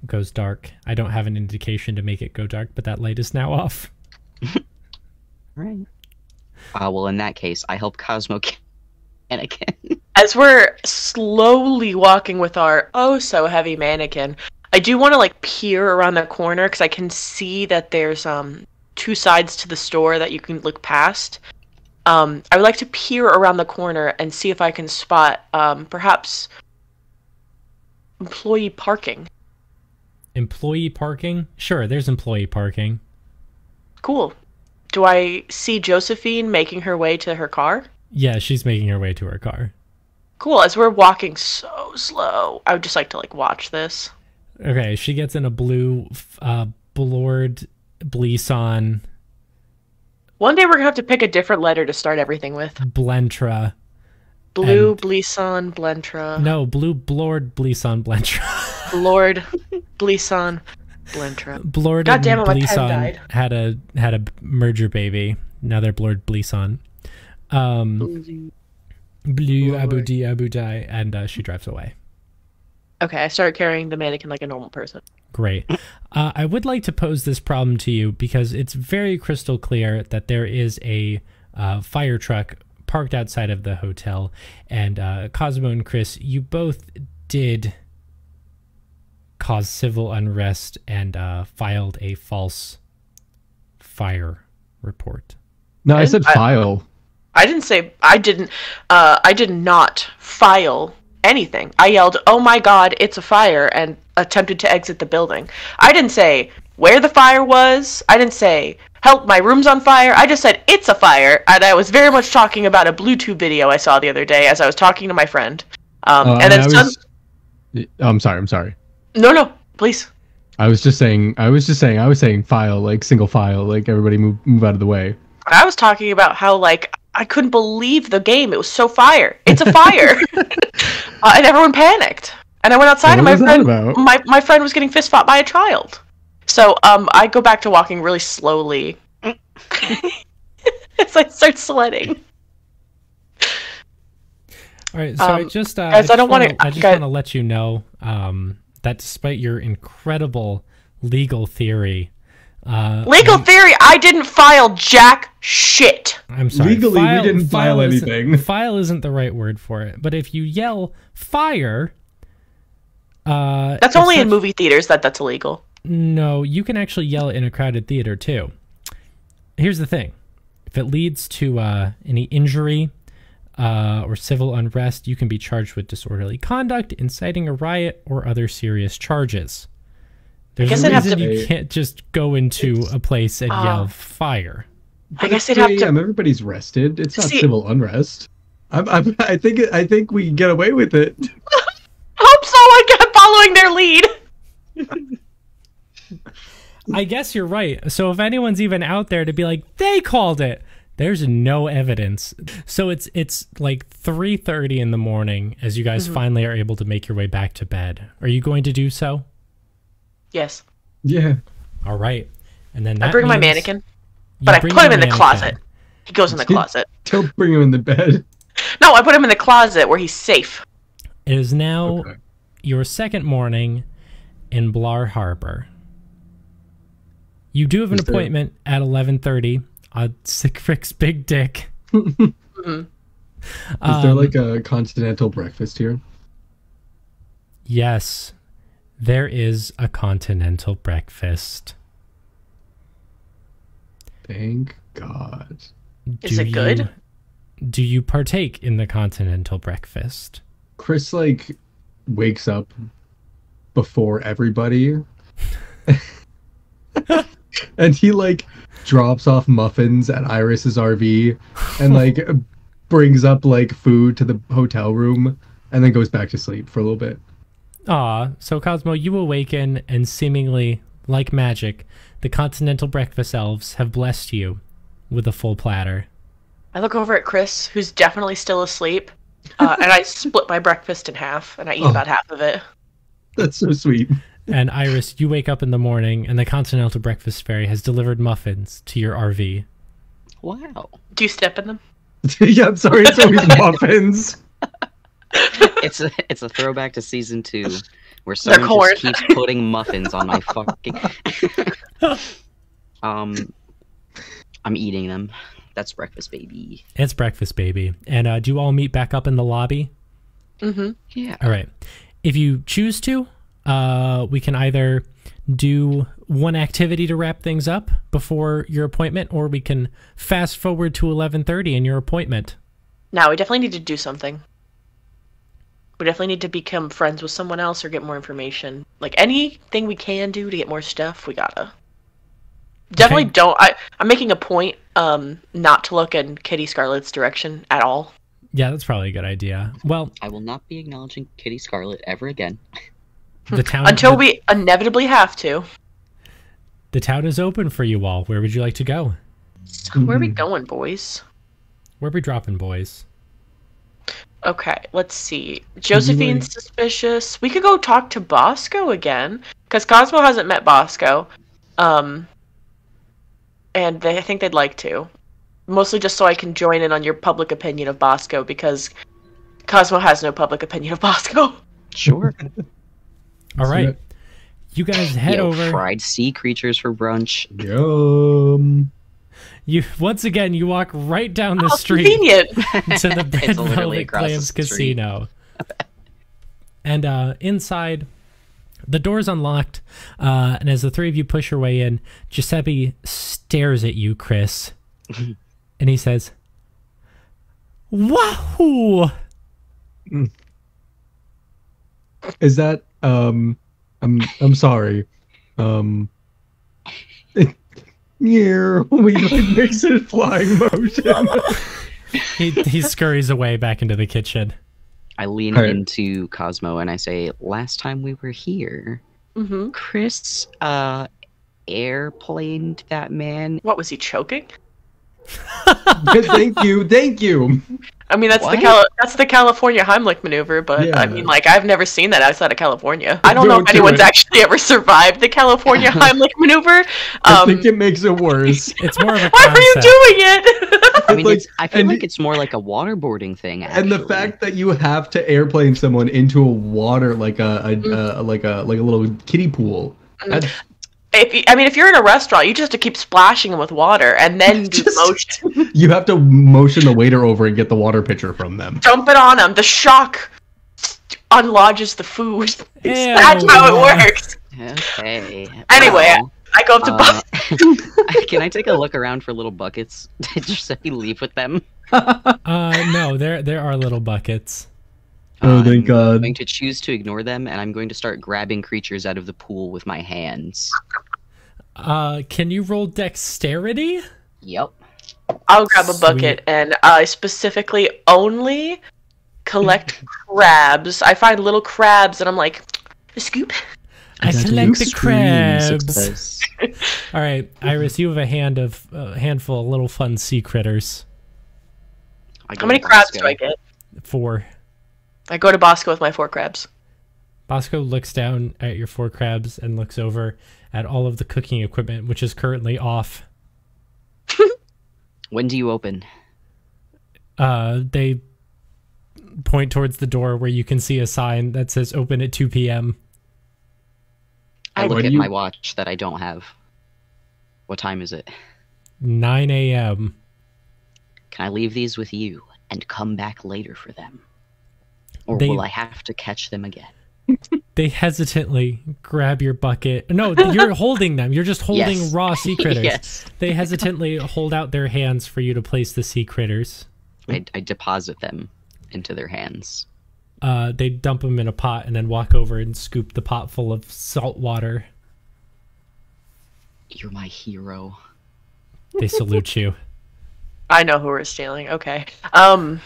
goes dark. I don't have an indication to make it go dark, but that light is now off. right. Uh, well, in that case, I help Cosmo Anakin. As we're slowly walking with our oh so heavy mannequin, I do want to like peer around the corner because I can see that there's um two sides to the store that you can look past. Um, I would like to peer around the corner and see if I can spot um perhaps employee parking. Employee parking? Sure, there's employee parking. Cool. Do I see Josephine making her way to her car? Yeah, she's making her way to her car. Cool. As we're walking so slow, I would just like to like watch this. Okay, she gets in a blue uh Blord Bleeson One day we're gonna have to pick a different letter to start everything with. Blentra. Blue, And- Blentra. No, blue Blord Bleeson Blentra. Lord, Bleeson, Blentra. Blord God damn it, died. had a had a merger baby. Now they're Blord Bleeson. Um, Blue Abu Lord. Di Abu Dai, and uh, she drives away. Okay, I start carrying the mannequin like a normal person. Great. Uh, I would like to pose this problem to you because it's very crystal clear that there is a uh, fire truck parked outside of the hotel, and uh, Cosmo and Chrys, you both did cause civil unrest and uh, filed a false fire report. No, I said I- file. I didn't say I didn't. Uh, I did not file anything. I yelled, "Oh my God, it's a fire!" and attempted to exit the building. I didn't say where the fire was. I didn't say help, my room's on fire. I just said it's a fire, and I was very much talking about a Bluetooth video I saw the other day as I was talking to my friend. Um, Uh, and then some- was- I'm sorry. I'm sorry. no, no, please. I was just saying. I was just saying. I was saying file, like single file, like everybody move move out of the way. I was talking about how like I couldn't believe the game. It was so fire. It's a fire, uh, and everyone panicked. And I went outside, and my friend, my my friend was getting fist fought by a child. So um, I go back to walking really slowly as I start sledding. All right, so I Um, just uh, guys, I just don't wanna- I just guys- want to let you know um, that despite your incredible legal theory Uh, Legal theory, I didn't file jack shit. I'm sorry. Legally, we didn't file isn't- anything. File isn't the right word for it. But if you yell fire, uh, That's only in movie theaters that that's illegal. No, you can actually yell it in a crowded theater too. Here's the thing: if it leads to uh, any injury uh, or civil unrest, you can be charged with disorderly conduct, inciting a riot, or other serious charges. There's guess a I'd have reason to- you can't just go into a place and Oh. yell fire. I guess But they'd have it's to- 3 a.m., Everybody's rested. It's not See- civil unrest. I'm, I'm, I think I think we can get away with it. Hope so. I kept following their lead. I guess you're right. So if anyone's even out there to be like they called it, there's no evidence. So it's it's like 3:30 in the morning as you guys mm-hmm. finally are able to make your way back to bed. Are you going to do so? Yes, Yeah. All right. And then I that bring my mannequin, but I put him your in the mannequin. closet. He goes in the closet. Don't bring him in the bed. No, I put him in the closet where he's safe. It is now Okay. your second morning in Blar Harbor. You do have an Is there- appointment at 11:30 on Sick Rick's Big Dick. Is there Um, like a continental breakfast here? Yes, there is a continental breakfast. Thank God. Is it good? You, do you partake in the continental breakfast? Chrys like wakes up before everybody. and he like drops off muffins at Iris's RV and like brings up like food to the hotel room and then goes back to sleep for a little bit. Ah, so Cosmo, you awaken and seemingly, like magic, the continental breakfast elves have blessed you with a full platter. I look over at Chrys, who's definitely still asleep, uh, and I split my breakfast in half, and I eat Oh. about half of it. That's so sweet. And Iris, you wake up in the morning and the continental breakfast fairy has delivered muffins to your RV. Wow. Do you step in them? yeah, I'm sorry, it's always muffins. It's a it's a throwback to season two, where someone just keeps putting muffins on my fucking. um, I'm eating them. That's breakfast, baby. It's breakfast, baby. And uh, do you all meet back up in the lobby? Mm-hmm. Yeah. All right. If you choose to, uh, we can either do one activity to wrap things up before your appointment, or we can fast forward to 11:30 in your appointment. Now we definitely need to do something. We definitely need to become friends with someone else or get more information. Like anything we can do to get more stuff, we gotta. Definitely Okay. don't. I I'm making a point um not to look in Kitty Scarlet's direction at all. Yeah, that's probably a good idea. Well, I will not be acknowledging Kitty Scarlet ever again. the town Until the, we inevitably have to. the town is open for you all. Where would you like to go? Where are we Mhm. going, boys? Where are we dropping, boys? Okay, let's see. Josephine's like- suspicious. We could go talk to Bosco again because Cosmo hasn't met Bosco, um, and they I think they'd like to. Mostly just so I can join in on your public opinion of Bosco because Cosmo has no public opinion of Bosco. Sure. All right, you guys head Yo, over. fried sea creatures for brunch. Yum. You once again you walk right down the How street. convenient. to the Bread It's literally Velvet Clams. Casino. and uh, inside, the door's unlocked, uh, and as the three of you push your way in, Giuseppe stares at you, Chrys, and he says, "Wahoo!" Is that um I'm I'm sorry. Um Yeah, we like makes it flying motion. He he scurries away back into the kitchen. I lean Alright. into Cosmo and I say, "Last time we were here, hmm Chrys uh airplaned that man." What was he choking? thank you, thank you. I mean, that's the Cali- that's the California Heimlich maneuver, but I mean, like, I've never seen that outside of California. I don't know if to anyone's it. actually ever survived the California Heimlich maneuver. I Um, think it makes it worse. It's more of a why are you doing it? I mean, Like, it's, I feel and- like it's more like a waterboarding thing. Actually. And the fact that you have to airplane someone into a water like a, a, Mm. a like a like a little kiddie pool. That's if you, I mean, if you're in a restaurant, you just have to keep splashing them with water and then do Just- motion. You have to motion the waiter over and get the water pitcher from them. Dump it on them. The shock unlodges the food. Ew. That's how it works. Okay. Anyway, well, I go up to uh, Bosco. can I take a look around for little buckets? Did you say leave with them? Uh, no, there there are little buckets. Oh, thank God. I'm going to choose to ignore them, and I'm going to start grabbing creatures out of the pool with my hands. Uh, can you roll dexterity? Yep. I'll grab a Sweet. bucket and I specifically only collect crabs. I find little crabs and I'm like, scoop. I That collect the extreme crabs. success. All right, Iris, you have a hand of a handful of little fun sea critters. I How many to crabs Bosco. do I get? Four. I go to Bosco with my four crabs. Bosco looks down at your four crabs and looks over at all of the cooking equipment, which is currently off. When do you open? Uh, they point towards the door where you can see a sign that says "Open at 2 p.m." I I- look at you- my watch that I don't have. What time is it? 9 a.m. Can I leave these with you and come back later for them? Or They- will I have to catch them again? They hesitantly grab your bucket. No, you're holding them. You're just holding Yes. raw sea critters. yes. They hesitantly hold out their hands for you to place the sea critters. I, I deposit them into their hands. Uh, they dump them in a pot and then walk over and scoop the pot full of salt water. You're my hero. They salute you. I know who we're stealing. Okay. Um.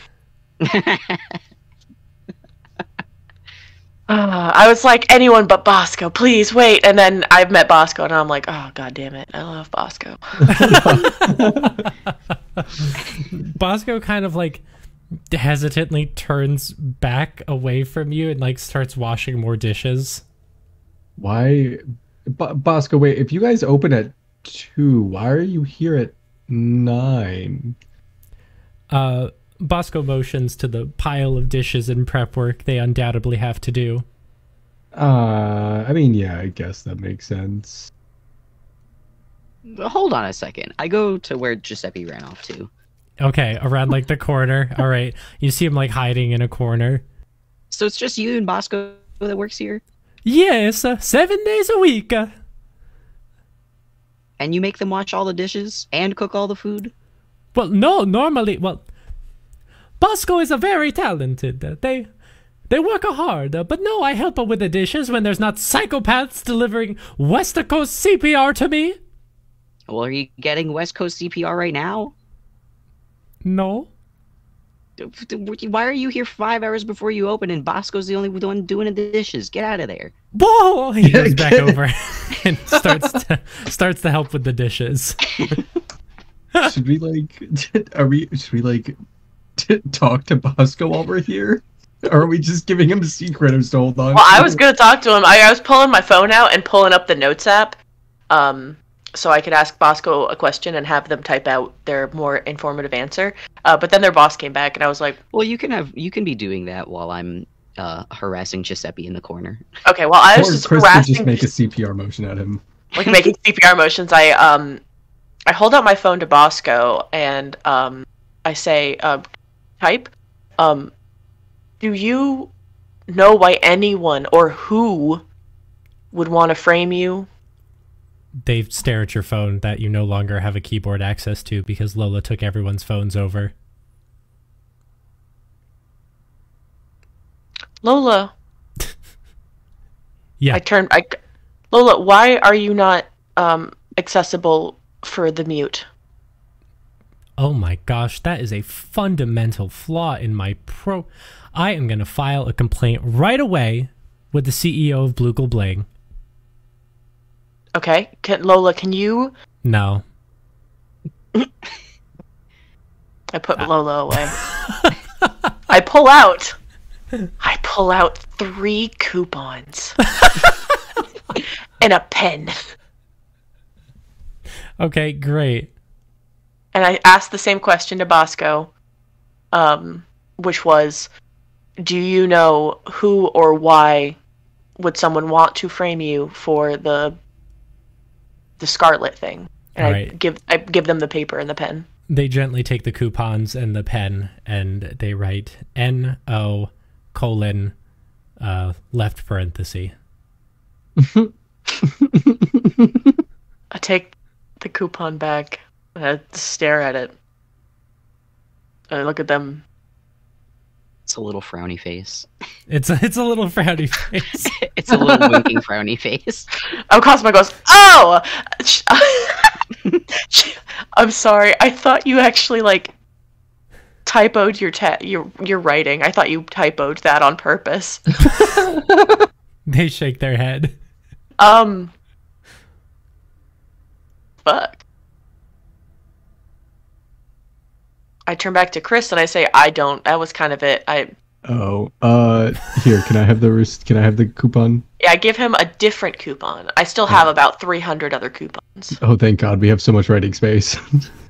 Uh, I was like, anyone but Bosco, please wait. And then I've met Bosco, and I'm like, oh god damn it, I love Bosco. Bosco kind of like hesitantly turns back away from you and like starts washing more dishes. Why, B- Bosco? Wait, if you guys open at two, why are you here at nine? Uh, Bosco motions to the pile of dishes and prep work they undoubtedly have to do. Uh, I mean, yeah, I guess that makes sense. Hold on a second. I go to where Giuseppe ran off to. Okay, around like the corner. All right, you see him like hiding in a corner. So it's just you and Bosco that works here? Yes, uh, seven days a week. Uh, And you make them watch all the dishes and cook all the food? well, no, normally, well, Bosco is a very talented. Uh, they they work hard, uh, but no, I help her with the dishes when there's not psychopaths delivering West Coast CPR to me. Well, are you getting West Coast CPR right now? No. Why are you here five hours before you open and Bosco's the only one doing the dishes? Get out of there. Whoa! He goes back over and starts to, starts to help with the dishes. should we like? Are we? Should we like t- talk to Bosco while we're here? Or are we just giving him sea critters to hold on? Well, I was gonna talk to him. I, I was pulling my phone out and pulling up the notes app, um, so I could ask Bosco a question and have them type out their more informative answer. Uh, but then their boss came back, and I was like, Well, you can have you can be doing that while I'm uh, harassing Giuseppe in the corner. okay, well, I was Or just Chrys could harassing, just make a CPR motion at him. like making CPR motions. I um, I hold out my phone to Bosco and um, I say, uh, type, um, do you know why anyone or who would want to frame you? They stare at your phone that you no longer have a keyboard access to because Lola took everyone's phones over. Lola, Yeah. I turn. I, Lola, why are you not um, accessible for the mute? Oh my gosh, that is a fundamental flaw in my pro. I am going to file a complaint right away with the CEO of Bluegle Bling. Okay, can, Lola, can you? No. I put uh. Lola away. I pull out. I pull out three coupons and a pen, Okay, great. And I asked the same question to Bosco, um, which was, "Do you know who or why would someone want to frame you for the the scarlet thing, and I give I give them the paper and the pen. They gently take the coupons and the pen and they write N O colon uh, left parenthesis. I take the coupon back and I stare at it. I look at them. It's a little frowny face. It's a, it's a little frowny face. It's a little winking frowny face. Oh, Cosmo goes, "Oh, sh- sh- I'm sorry. I thought you actually like typoed your te- your your writing. I thought you typoed that on purpose." they shake their head. Um. Fuck. I turn back to Chrys and I say, "I don't. That was kind of it. I Oh, uh, here. Can I have the rest, Can I have the coupon? yeah. I give him a different coupon. I still have about three hundred other coupons. Oh, thank God, we have so much writing space.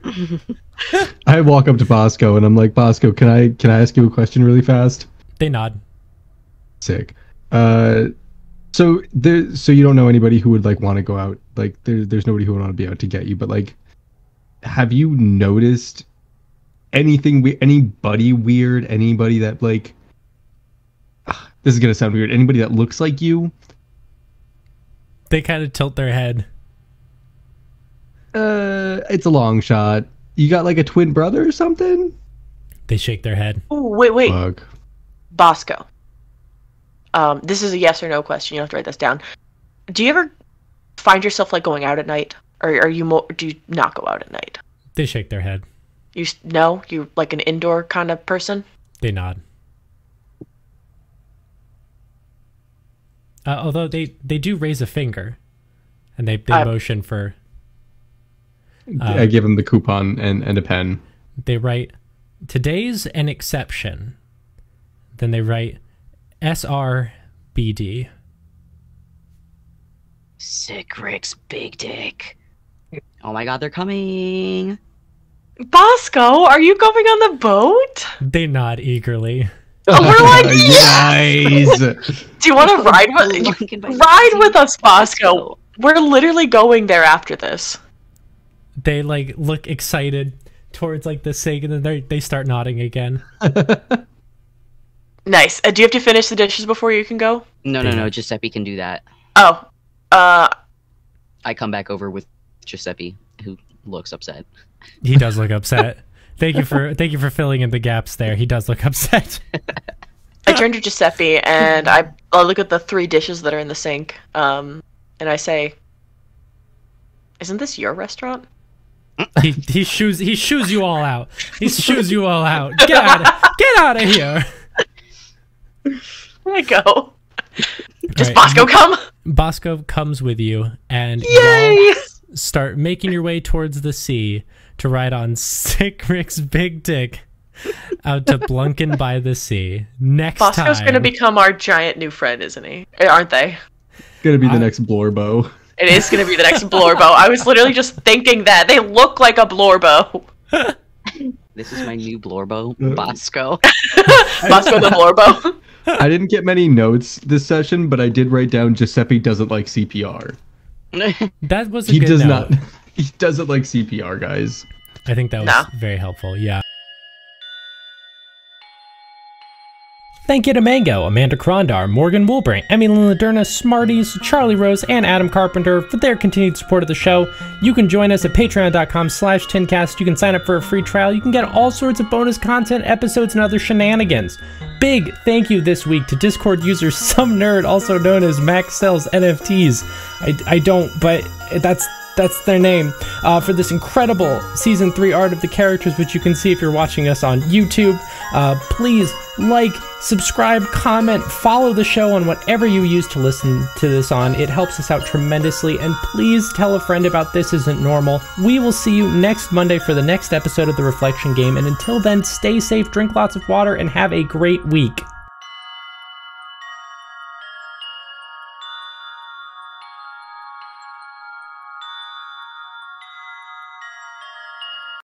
I walk up to Bosco and I'm like, Bosco, can I can I ask you a question really fast? They nod. Sick. Uh, so there, so you don't know anybody who would like want to go out. Like there, there's nobody who would want to be out to get you. But like, have you noticed anything? We- anybody weird? Anybody that like? This is gonna sound weird. Anybody that looks like you? They kind of tilt their head. Uh, it's a long shot. You got like a twin brother or something? They shake their head. Ooh, wait, wait, Fuck. Bosco. Um, this is a yes or no question. You have to write this down. Do you ever find yourself like going out at night, or are you more? Do you not go out at night? They shake their head. You s- no, you like an indoor kind of person. They nod. Uh, although they, they do raise a finger, and they, they Uh, motion for. I give them the coupon and and a pen. They write, "Today's an exception." Then they write, "SRBD." Sick Rick's big dick. Oh my god, they're coming. Bosco, are you going on the boat? They nod eagerly. Oh, we're like, Yes. Do you want to ride with ride with us, Bosco? We're literally going there after this. They like look excited towards like the sink, and then they they start nodding again. Nice. Uh, do you have to finish the dishes before you can go? No, no, no. Giuseppe can do that. Oh, uh, I come back over with Giuseppe, who looks upset. He does look upset. Thank you for thank you for filling in the gaps there. He does look upset. I turn to Giuseppe and I, I look at the three dishes that are in the sink, um, and I say, "Isn't this your restaurant?" he he shoos he shoos you all out. He shoos you all out. Get out of, get out of here. I go. Does Alright, Bosco come? Bosco comes with you, and Yay! y'all start making your way towards the sea to ride on Sick Rick's big dick out to Blunken by the Sea. Next Bosco's time, gonna become our giant new friend, isn't he? Eh, Aren't they? Gonna be the I- next Blorbo. It is gonna be the next Blorbo. I was literally just thinking that they look like a Blorbo. This is my new Blorbo, Uh. Bosco. Bosco the Blorbo. I didn't get many notes this session, but I did write down Giuseppe doesn't like CPR. that was a He good does note. not. He doesn't like CPR, guys. I think that was No. very helpful. Yeah. Thank you to Mango, Amanda Crondar, Morgan Woolbrink, Emily Laderna, Smarties, Charlie Rose, and Adam Carpenter for their continued support of the show. You can join us at patreon.com slash tincast. You can sign up for a free trial. You can get all sorts of bonus content, episodes, and other shenanigans. Big thank you this week to Discord user Some Nerd, also known as Max Sells NFTs. I, I don't, but that's that's their name uh, for this incredible season three art of the characters, which you can see if you're watching us on YouTube. Uh, please like, subscribe, comment, follow the show on whatever you use to listen to this on. It helps us out tremendously. And please tell a friend about This Isn't Normal. We will see you next Monday for the next episode of The Reflection Game. And until then, stay safe, drink lots of water, and have a great week.